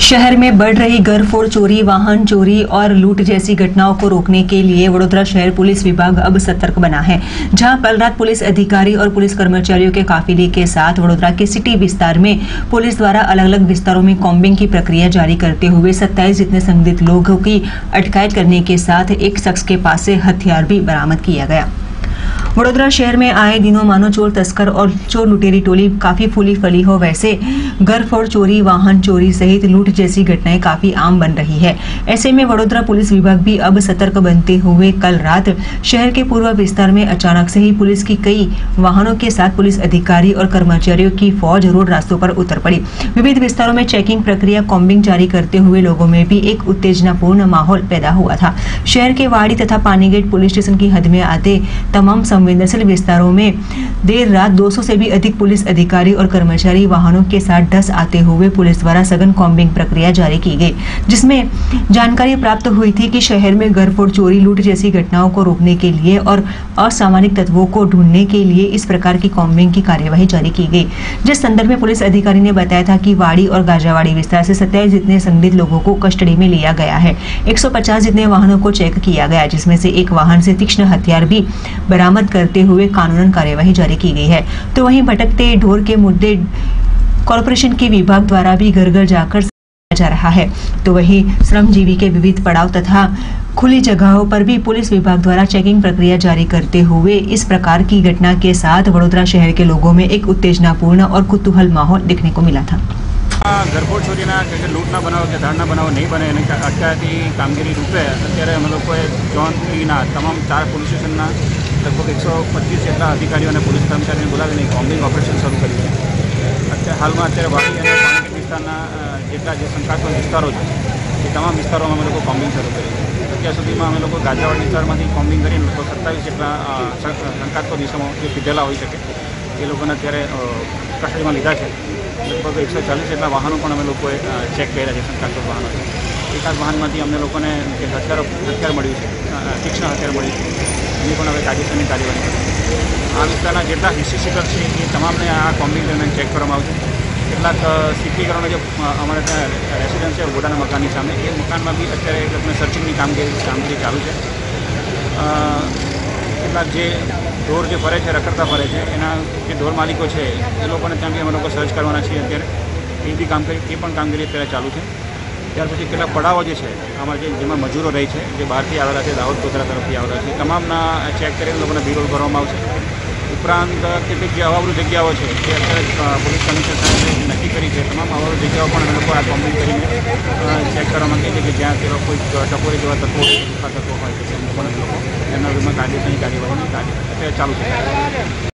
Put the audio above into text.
शहर में बढ़ रही घर फोड़ चोरी, वाहन चोरी और लूट जैसी घटनाओं को रोकने के लिए वडोदरा शहर पुलिस विभाग अब सतर्क बना है, जहाँ कल रात पुलिस अधिकारी और पुलिस कर्मचारियों के काफिले के साथ वडोदरा के सिटी विस्तार में पुलिस द्वारा अलग अलग विस्तारों में कॉम्बिंग की प्रक्रिया जारी करते हुए सत्ताईस जितने संदिग्ध लोगों की अटकायत करने के साथ एक शख्स के पास से हथियार भी बरामद किया गया। वडोदरा शहर में आए दिनों मानो चोर तस्कर और चोर लुटेरी टोली काफ़ी फूली फली हो। वैसे घर फोड़ चोरी, वाहन चोरी सहित लूट जैसी घटनाएँ काफ़ी आम बन रही है। ऐसे में वडोदरा पुलिस विभाग भी अब सतर्क बनते हुए कल रात शहर के पूर्व विस्तार में अचानक से ही पुलिस की कई वाहनों के साथ पुलिस अधिकारी और कर्मचारियों की फौज रोड रास्तों पर उतर पड़ी। विविध विस्तारों में चेकिंग प्रक्रिया, कॉम्बिंग जारी करते हुए लोगों में भी एक उत्तेजनापूर्ण माहौल पैदा हुआ था। शहर के वाड़ी तथा पानीगेट पुलिस स्टेशन की हद में आते तमाम संवेदनशील विस्तारों में देर रात 200 से भी अधिक पुलिस अधिकारी और कर्मचारी वाहनों के साथ डस आते हुए पुलिस द्वारा सघन कॉम्बिंग प्रक्रिया जारी की गई, जिसमें जानकारी प्राप्त हुई थी कि शहर में घरफोड़ चोरी लूट जैसी घटनाओं को रोकने के लिए और असामाजिक तत्वों को ढूँढने के लिए इस प्रकार की कॉम्बिंग की कार्यवाही जारी की गई। जिस संदर्भ में पुलिस अधिकारी ने बताया था कि वाड़ी और गाजावाड़ी विस्तार से सत्ताईस जितने संदिग्ध लोगों को कस्टडी में लिया गया है 150 जितने वाहनों को चेक किया गया, जिसमें से एक वाहन से तीक्ष्ण हथियार भी बरामद करते हुए कानूनन कार्यवाही जारी की गई है तो वहीं भटकते ढोर के मुद्दे कॉरपोरेशन के विभाग द्वारा भी घर घर जाकर जा रहा है तो वहीं श्रमजीवी के विविध पड़ाव तथा खुली जगहों पर भी पुलिस विभाग द्वारा चेकिंग प्रक्रिया जारी करते हुए इस प्रकार की घटना के साथ वडोदरा शहर के लोगों में एक उत्तेजनापूर्ण और कुतूहल माहौल देखने को मिला था ગરબોડ ચોરીના કે કે લૂંટના બનાવો કે ધાડના બનાવો નહીં બને એને અટકાયતી કામગીરી રૂપે અત્યારે અમે લોકોએ ઝોન થ્રીના તમામ ચાર પોલીસ સ્ટેશનના લગભગ એકસો પચીસ જેટલા અધિકારીઓ અને પોલીસ કર્મચારીઓને બોલાવીને કોમ્બિંગ ઓપરેશન શરૂ કર્યું છે અત્યારે હાલમાં અત્યારે વાડી અને પાણીગેટ વિસ્તારના અ, જેટલા જે શંકાસ્પદ વિસ્તારો છે એ તમામ વિસ્તારોમાં અમે લોકો કોમ્બિંગ શરૂ કર્યું છે અત્યાર સુધીમાં અમે લોકો ગાજાવાડ વિસ્તારમાંથી કોમ્બિંગ કરીને લગભગ સત્તાવીસ જેટલા અ, શં- શંકાસ્પદ વિષમો જે પીધેલા હોઈ શકે એ લોકોને અત્યારે અ, કસ્ટડીમાં લીધા છે લગભગ એકસો ચાલીસ જેટલા વાહનો પણ અમે લોકોએ અ, ચેક કર્યા છે શંકાસ્પદ વાહનો છે એકાદ વાહનમાંથી અમને લોકોને જે હથિયારો હથિયાર મળ્યું છે અ, તીક્ષ્ણ હથિયાર મળ્યું છે એની પણ હવે કાયદેસરની કાર્યવાહી કરીશું આ વિસ્તારના જેટલા હિસ્સી શીટર છે એ તમામને આ કોમ્બિંગ દરમિયાન ચેક કરવામાં આવશે કેટલાક અ, સીટીકરણો જે અ, અમારે ત્યાં રેસિડન્સ છે ગોડાના મકાનની સામે એ મકાનમાં બી અત્યારે એ લોકોને સર્ચિંગની કામગીરી કામગીરી ચાલુ છે અ, કેટલાક જે ઢોર જે ફરે છે રખડતા ફરે છે એના જે ઢોર માલિકો છે એ લોકોને ત્યાં બી અમે લોકો સર્ચ કરવાના છીએ અત્યારે એ બી કામગીરી એ પણ કામગીરી અત્યારે ચાલુ છે ત્યાર પછી કેટલાક પડાવો જે છે, આમાં જે જેમાં મજૂરો રહે છે, જે બહારથી આવેલા છે, દાહોદ કોતરા તરફથી આવેલા છે, તમામના ચેક કરીને લોકોને બિરોલ ભરવામાં આવશે. ઉપરાંત કેટલીક જે અવાવરૂ જગ્યાઓ છે, જે અત્યારે પોલીસ કમિશનર નક્કી કરી છે, તમામ અવાવરૂ જગ્યાઓ પણ લોકો આ કોમ્બિંગ કરીને ચેક કરવા માંગીએ છીએ કે જ્યાં તેવા કોઈ ટકોરી જેવા તત્વો તત્વો હોય છે પણ લોકો એમના વિરુદ્ધમાં કાયદેસરની કાર્યવાહીની કાર્ય અત્યારે ચાલુ છે.